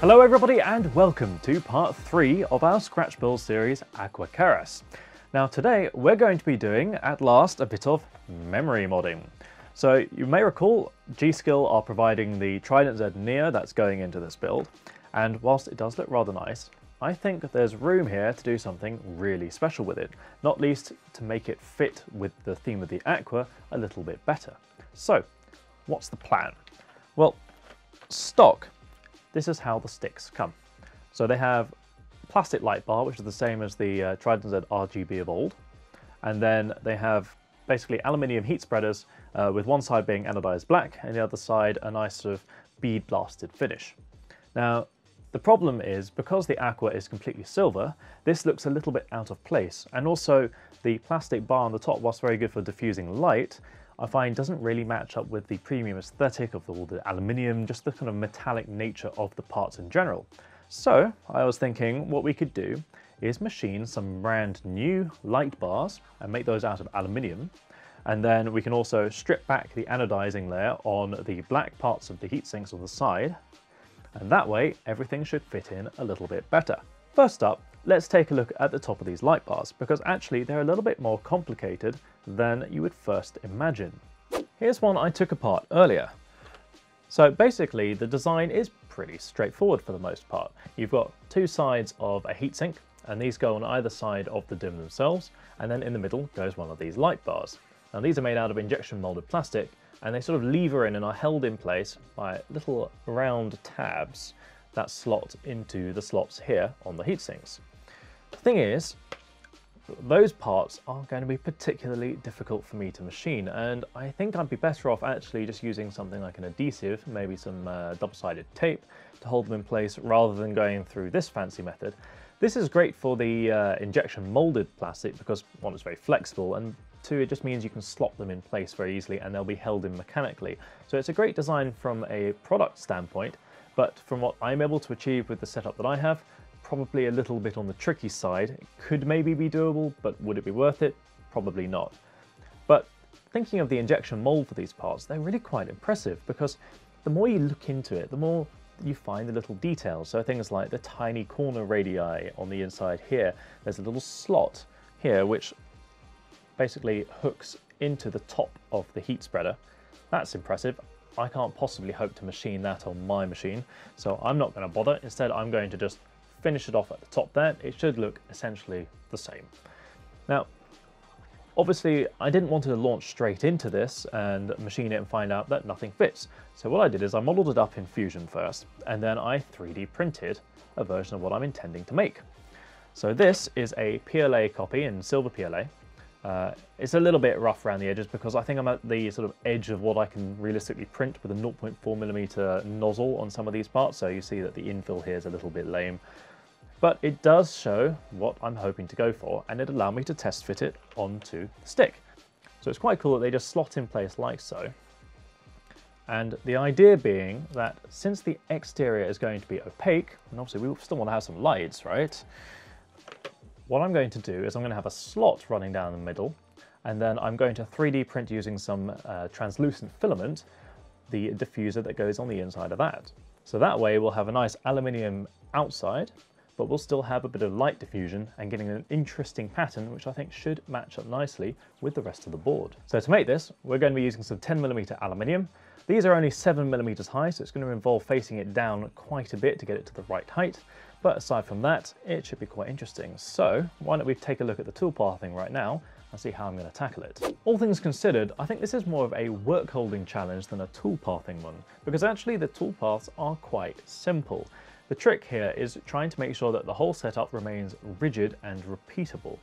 Hello everybody and welcome to part 3 of our Scratch Build series Aquaceras. Now today we're going to be doing, at last, a bit of memory modding. So you may recall G.Skill are providing the Trident Z Neo that's going into this build, and whilst it does look rather nice, I think there's room here to do something really special with it, not least to make it fit with the theme of the Aqua a little bit better. So, what's the plan? Well, stock this is how the sticks come. So they have plastic light bar, which is the same as the uh, Trident Z RGB of old. And then they have basically aluminium heat spreaders uh, with one side being anodized black and the other side a nice sort of bead blasted finish. Now, the problem is because the aqua is completely silver, this looks a little bit out of place. And also the plastic bar on the top, whilst very good for diffusing light, I find doesn't really match up with the premium aesthetic of all the aluminium, just the kind of metallic nature of the parts in general. So I was thinking what we could do is machine some brand new light bars and make those out of aluminium. And then we can also strip back the anodizing layer on the black parts of the heat sinks on the side. And that way everything should fit in a little bit better. First up, let's take a look at the top of these light bars because actually they're a little bit more complicated than you would first imagine. Here's one I took apart earlier. So basically the design is pretty straightforward for the most part. You've got two sides of a heatsink and these go on either side of the DIMM themselves and then in the middle goes one of these light bars. Now these are made out of injection molded plastic and they sort of lever in and are held in place by little round tabs that slot into the slots here on the heatsinks. The thing is, those parts are going to be particularly difficult for me to machine and I think I'd be better off actually just using something like an adhesive, maybe some uh, double-sided tape to hold them in place rather than going through this fancy method. This is great for the uh, injection molded plastic because one, it's very flexible and it just means you can slot them in place very easily and they'll be held in mechanically. So it's a great design from a product standpoint, but from what I'm able to achieve with the setup that I have, probably a little bit on the tricky side. It could maybe be doable, but would it be worth it? Probably not. But thinking of the injection mold for these parts, they're really quite impressive because the more you look into it, the more you find the little details. So things like the tiny corner radii on the inside here. There's a little slot here which basically hooks into the top of the heat spreader. That's impressive. I can't possibly hope to machine that on my machine, so I'm not going to bother. Instead, I'm going to just finish it off at the top there, it should look essentially the same. Now, obviously I didn't want to launch straight into this and machine it and find out that nothing fits. So what I did is I modeled it up in Fusion first, and then I 3D printed a version of what I'm intending to make. So this is a PLA copy in silver PLA. Uh, it's a little bit rough around the edges because I think I'm at the sort of edge of what I can realistically print with a 0.4 millimeter nozzle on some of these parts, so you see that the infill here is a little bit lame but it does show what I'm hoping to go for and it allowed me to test fit it onto the stick. So it's quite cool that they just slot in place like so. And the idea being that since the exterior is going to be opaque, and obviously we still want to have some lights, right? What I'm going to do is I'm going to have a slot running down the middle, and then I'm going to 3D print using some uh, translucent filament the diffuser that goes on the inside of that. So that way we'll have a nice aluminium outside but we'll still have a bit of light diffusion and getting an interesting pattern which I think should match up nicely with the rest of the board. So to make this, we're going to be using some 10mm aluminium. These are only 7mm high, so it's going to involve facing it down quite a bit to get it to the right height. But aside from that, it should be quite interesting. So why don't we take a look at the toolpathing right now and see how I'm going to tackle it. All things considered, I think this is more of a work holding challenge than a toolpathing one, because actually the toolpaths are quite simple. The trick here is trying to make sure that the whole setup remains rigid and repeatable.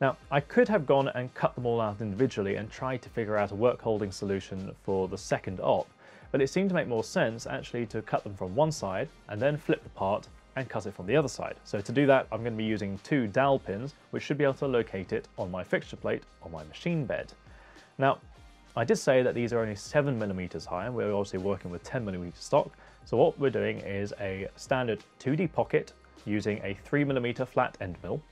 Now, I could have gone and cut them all out individually and tried to figure out a work holding solution for the second op, but it seemed to make more sense actually to cut them from one side and then flip the part and cut it from the other side. So to do that, I'm going to be using two dowel pins, which should be able to locate it on my fixture plate on my machine bed. Now, I did say that these are only 7 millimeters high, and we're obviously working with 10 millimeter stock, so what we're doing is a standard 2D pocket using a 3mm flat end mill.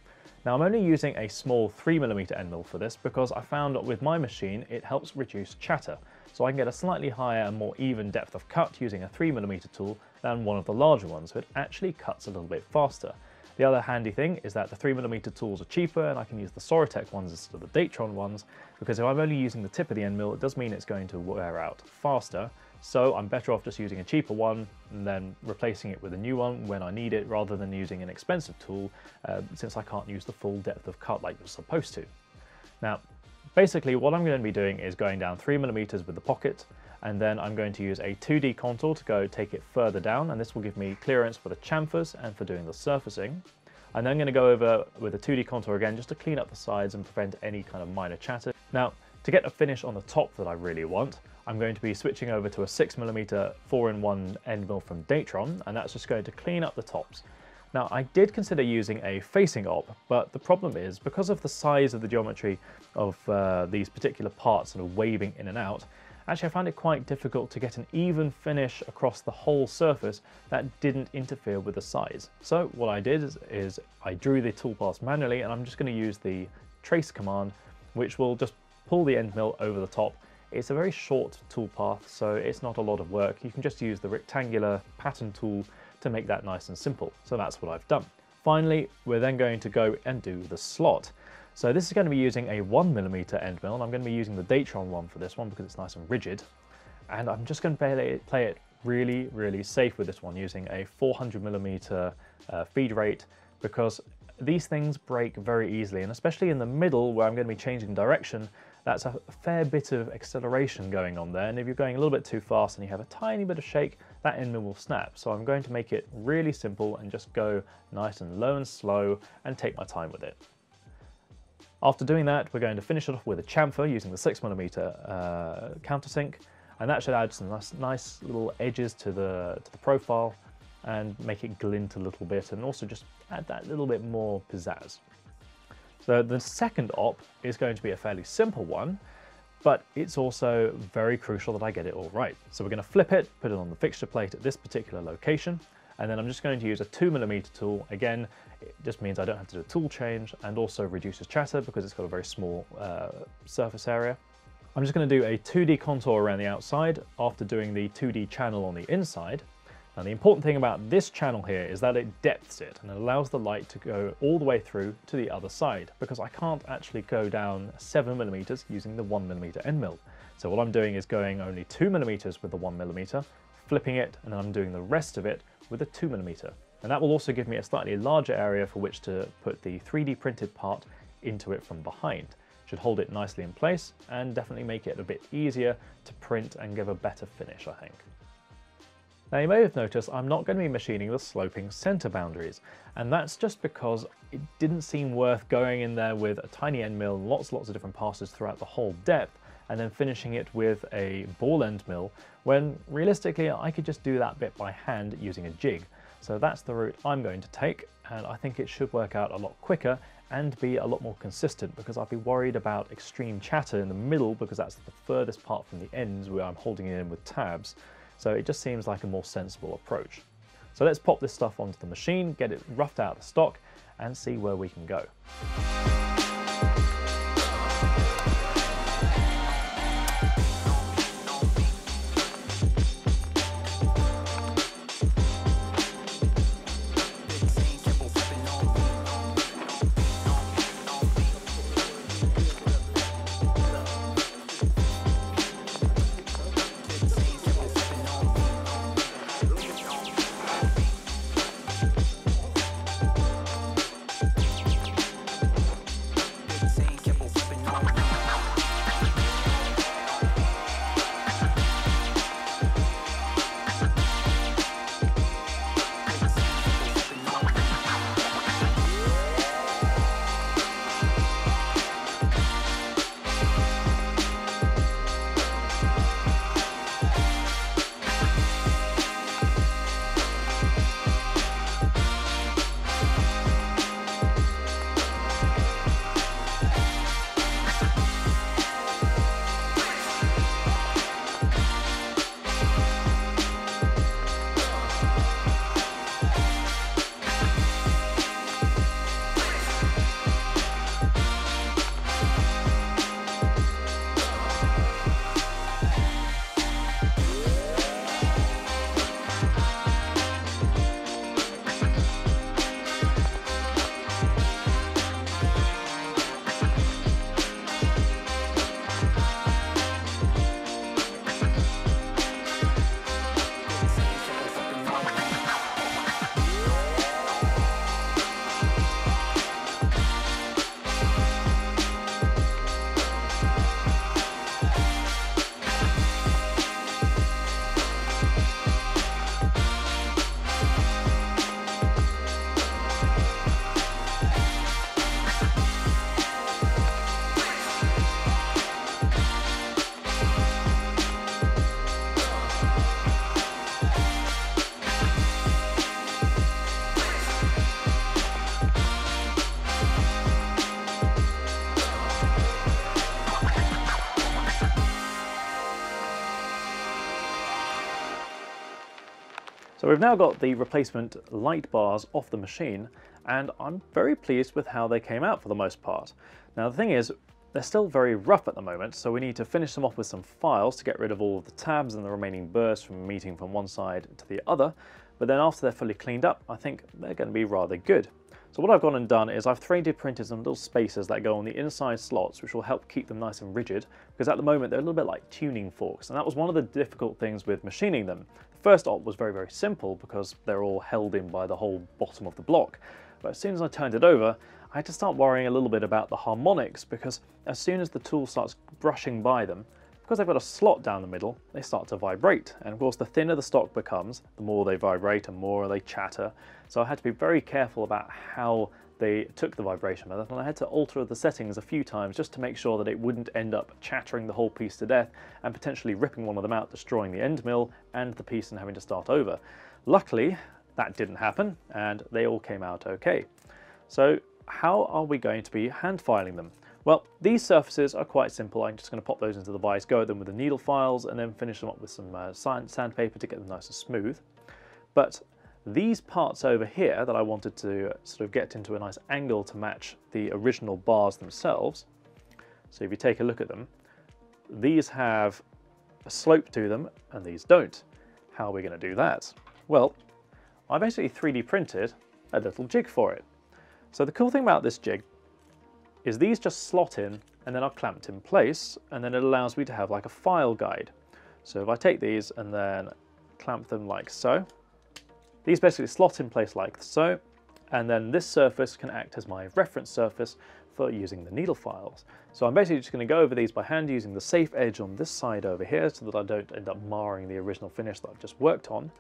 Now I'm only using a small 3mm end mill for this because I found that with my machine it helps reduce chatter. So I can get a slightly higher and more even depth of cut using a 3mm tool than one of the larger ones, so it actually cuts a little bit faster. The other handy thing is that the 3mm tools are cheaper and I can use the Sorotec ones instead of the Datron ones because if I'm only using the tip of the end mill it does mean it's going to wear out faster so I'm better off just using a cheaper one and then replacing it with a new one when I need it rather than using an expensive tool uh, since I can't use the full depth of cut like you're supposed to. Now basically what I'm going to be doing is going down 3mm with the pocket and then I'm going to use a 2D contour to go take it further down and this will give me clearance for the chamfers and for doing the surfacing. And I'm then going to go over with a 2D contour again just to clean up the sides and prevent any kind of minor chatter. Now to get a finish on the top that I really want I'm going to be switching over to a 6mm 4-in-1 end mill from Datron and that's just going to clean up the tops. Now I did consider using a facing op, but the problem is because of the size of the geometry of uh, these particular parts sort of waving in and out, Actually, I found it quite difficult to get an even finish across the whole surface that didn't interfere with the size. So what I did is, is I drew the toolpaths manually and I'm just going to use the trace command, which will just pull the end mill over the top. It's a very short toolpath, so it's not a lot of work. You can just use the rectangular pattern tool to make that nice and simple. So that's what I've done. Finally, we're then going to go and do the slot. So this is going to be using a 1mm end mill, and I'm going to be using the Datron one for this one because it's nice and rigid. And I'm just going to play it, play it really, really safe with this one using a 400mm uh, feed rate because these things break very easily, and especially in the middle where I'm going to be changing direction, that's a fair bit of acceleration going on there. And if you're going a little bit too fast and you have a tiny bit of shake, that end mill will snap. So I'm going to make it really simple and just go nice and low and slow and take my time with it. After doing that, we're going to finish it off with a chamfer using the 6mm uh, countersink, and that should add some nice, nice little edges to the, to the profile and make it glint a little bit and also just add that little bit more pizzazz. So the second op is going to be a fairly simple one, but it's also very crucial that I get it all right. So we're going to flip it, put it on the fixture plate at this particular location, and then I'm just going to use a 2mm tool. Again, it just means I don't have to do a tool change and also reduces chatter because it's got a very small uh, surface area. I'm just going to do a 2D contour around the outside after doing the 2D channel on the inside. Now the important thing about this channel here is that it depths it and it allows the light to go all the way through to the other side because I can't actually go down 7mm using the 1mm end mill. So what I'm doing is going only 2mm with the 1mm, flipping it, and then I'm doing the rest of it with a 2mm. And that will also give me a slightly larger area for which to put the 3D printed part into it from behind. Should hold it nicely in place and definitely make it a bit easier to print and give a better finish, I think. Now you may have noticed I'm not going to be machining the sloping center boundaries, and that's just because it didn't seem worth going in there with a tiny end mill, and lots lots of different passes throughout the whole depth, and then finishing it with a ball end mill, when realistically I could just do that bit by hand using a jig. So that's the route I'm going to take, and I think it should work out a lot quicker and be a lot more consistent because I'd be worried about extreme chatter in the middle because that's the furthest part from the ends where I'm holding it in with tabs. So it just seems like a more sensible approach. So let's pop this stuff onto the machine, get it roughed out of stock and see where we can go. We've now got the replacement light bars off the machine and I'm very pleased with how they came out for the most part. Now the thing is, they're still very rough at the moment, so we need to finish them off with some files to get rid of all of the tabs and the remaining burrs from meeting from one side to the other, but then after they're fully cleaned up, I think they're going to be rather good. So what I've gone and done is I've 3D printed some little spacers that go on the inside slots, which will help keep them nice and rigid, because at the moment they're a little bit like tuning forks, and that was one of the difficult things with machining them. The first op was very, very simple because they're all held in by the whole bottom of the block. But as soon as I turned it over, I had to start worrying a little bit about the harmonics because as soon as the tool starts brushing by them, because they've got a slot down the middle, they start to vibrate. And of course, the thinner the stock becomes, the more they vibrate and more they chatter. So I had to be very careful about how they took the vibration method and I had to alter the settings a few times just to make sure that it wouldn't end up chattering the whole piece to death and potentially ripping one of them out, destroying the end mill and the piece and having to start over. Luckily, that didn't happen and they all came out okay. So how are we going to be hand filing them? Well, these surfaces are quite simple. I'm just going to pop those into the vise, go at them with the needle files, and then finish them up with some uh, sandpaper to get them nice and smooth. But these parts over here that I wanted to sort of get into a nice angle to match the original bars themselves, so if you take a look at them, these have a slope to them and these don't. How are we going to do that? Well, I basically 3D printed a little jig for it. So the cool thing about this jig is these just slot in and then are clamped in place and then it allows me to have like a file guide. So if I take these and then clamp them like so, these basically slot in place like so, and then this surface can act as my reference surface for using the needle files. So I'm basically just going to go over these by hand using the safe edge on this side over here so that I don't end up marring the original finish that I've just worked on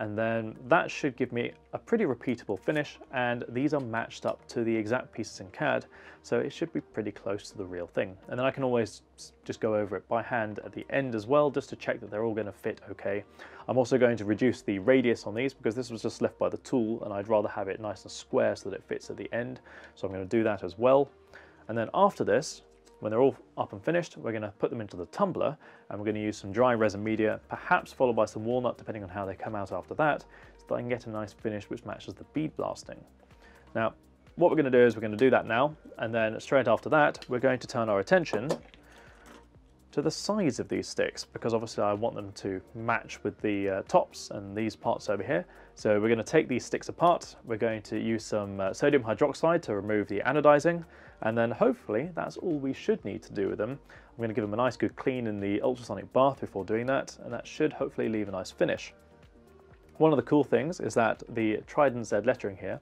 and then that should give me a pretty repeatable finish and these are matched up to the exact pieces in CAD so it should be pretty close to the real thing. And then I can always just go over it by hand at the end as well just to check that they're all going to fit okay. I'm also going to reduce the radius on these because this was just left by the tool and I'd rather have it nice and square so that it fits at the end. So I'm going to do that as well. And then after this when they're all up and finished, we're going to put them into the tumbler and we're going to use some dry resin media, perhaps followed by some walnut, depending on how they come out after that, so that I can get a nice finish which matches the bead blasting. Now, what we're going to do is we're going to do that now, and then straight after that, we're going to turn our attention to the size of these sticks because obviously I want them to match with the uh, tops and these parts over here. So we're going to take these sticks apart, we're going to use some uh, sodium hydroxide to remove the anodizing and then hopefully that's all we should need to do with them. I'm going to give them a nice good clean in the ultrasonic bath before doing that and that should hopefully leave a nice finish. One of the cool things is that the Trident Z lettering here,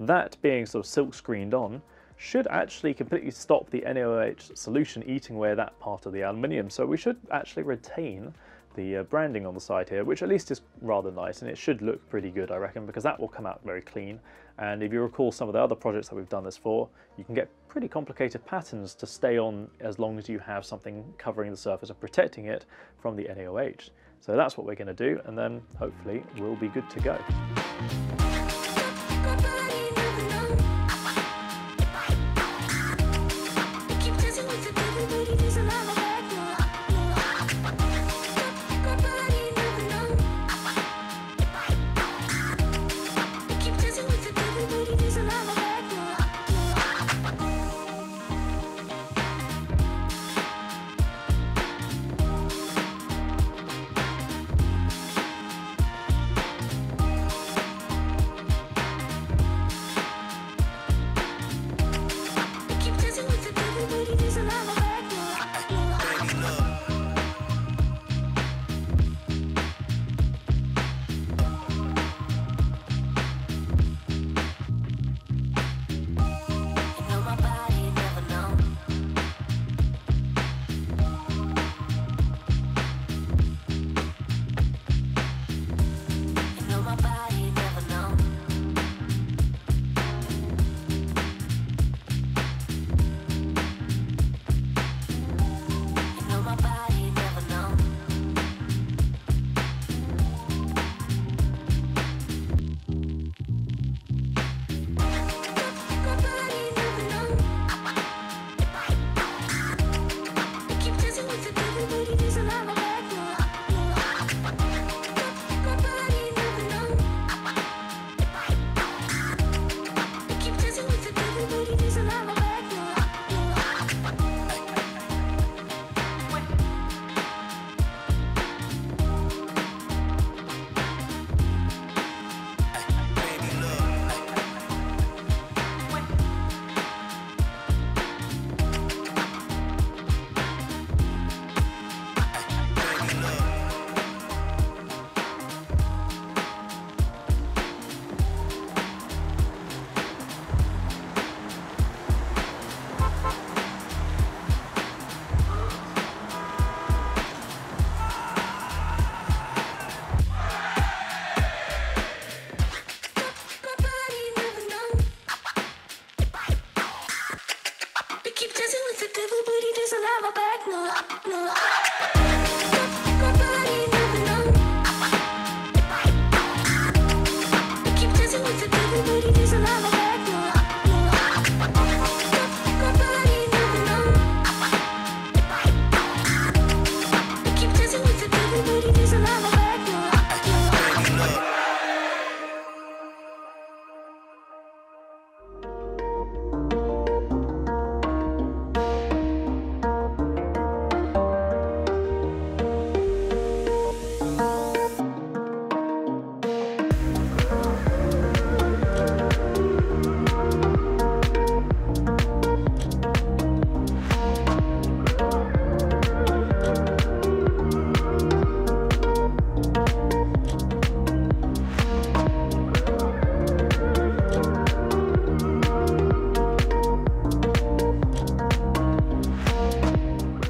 that being sort of silk screened on, should actually completely stop the NaOH solution eating away that part of the aluminium. So we should actually retain the uh, branding on the side here, which at least is rather nice and it should look pretty good, I reckon, because that will come out very clean. And if you recall some of the other projects that we've done this for, you can get pretty complicated patterns to stay on as long as you have something covering the surface and protecting it from the NaOH. So that's what we're going to do, and then hopefully we'll be good to go.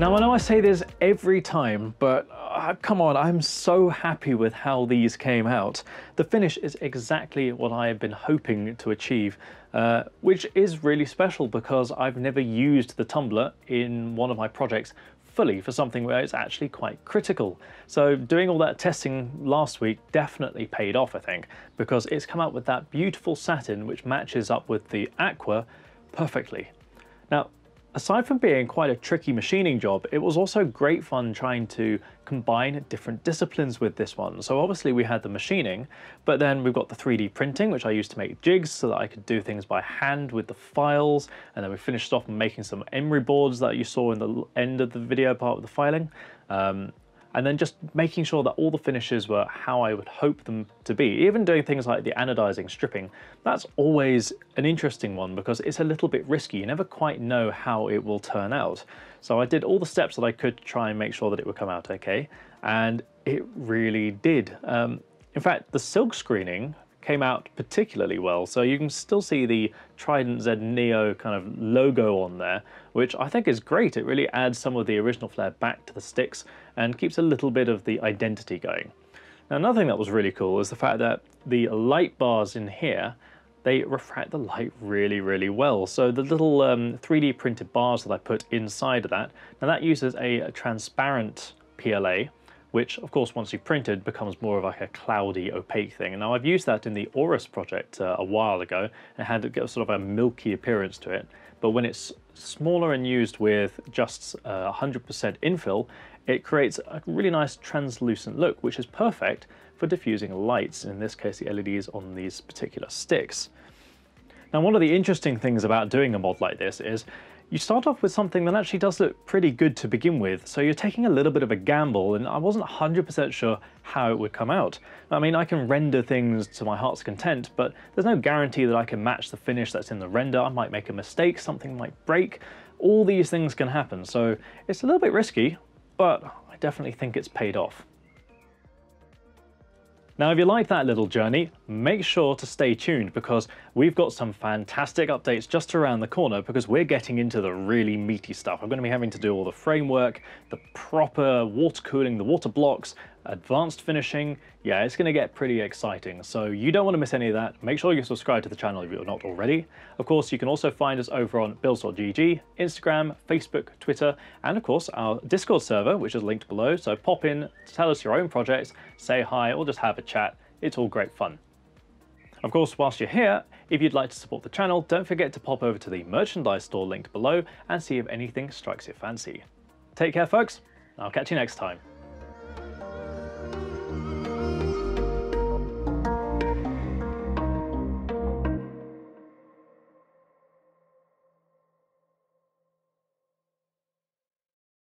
Now I know I say this every time, but uh, come on, I'm so happy with how these came out. The finish is exactly what I have been hoping to achieve, uh, which is really special because I've never used the tumbler in one of my projects fully for something where it's actually quite critical. So doing all that testing last week definitely paid off, I think, because it's come out with that beautiful satin which matches up with the aqua perfectly. Now, Aside from being quite a tricky machining job, it was also great fun trying to combine different disciplines with this one. So obviously we had the machining, but then we've got the 3D printing, which I used to make jigs so that I could do things by hand with the files. And then we finished off making some emery boards that you saw in the end of the video part of the filing. Um, and then just making sure that all the finishes were how I would hope them to be. Even doing things like the anodizing stripping, that's always an interesting one because it's a little bit risky. You never quite know how it will turn out. So I did all the steps that I could try and make sure that it would come out okay, and it really did. Um, in fact, the silk screening came out particularly well. So you can still see the Trident Z Neo kind of logo on there, which I think is great. It really adds some of the original flair back to the sticks and keeps a little bit of the identity going. Now another thing that was really cool is the fact that the light bars in here they refract the light really, really well. So the little um, 3D printed bars that I put inside of that, now that uses a, a transparent PLA, which of course once you've printed becomes more of like a cloudy opaque thing. Now I've used that in the Aorus project uh, a while ago and had it sort of a milky appearance to it. But when it's smaller and used with just 100% uh, infill, it creates a really nice translucent look, which is perfect for diffusing lights, in this case the LEDs on these particular sticks. Now one of the interesting things about doing a mod like this is you start off with something that actually does look pretty good to begin with, so you're taking a little bit of a gamble, and I wasn't 100% sure how it would come out. I mean, I can render things to my heart's content, but there's no guarantee that I can match the finish that's in the render. I might make a mistake, something might break. All these things can happen, so it's a little bit risky, but I definitely think it's paid off. Now, if you like that little journey, make sure to stay tuned because we've got some fantastic updates just around the corner because we're getting into the really meaty stuff. I'm going to be having to do all the framework, the proper water cooling, the water blocks, advanced finishing. Yeah, it's going to get pretty exciting. So you don't want to miss any of that. Make sure you subscribe to the channel if you're not already. Of course, you can also find us over on builds.gg, Instagram, Facebook, Twitter, and of course our Discord server, which is linked below. So pop in, tell us your own projects, say hi, or just have a chat. It's all great fun. Of course, whilst you're here, if you'd like to support the channel, don't forget to pop over to the merchandise store linked below and see if anything strikes your fancy. Take care, folks. I'll catch you next time.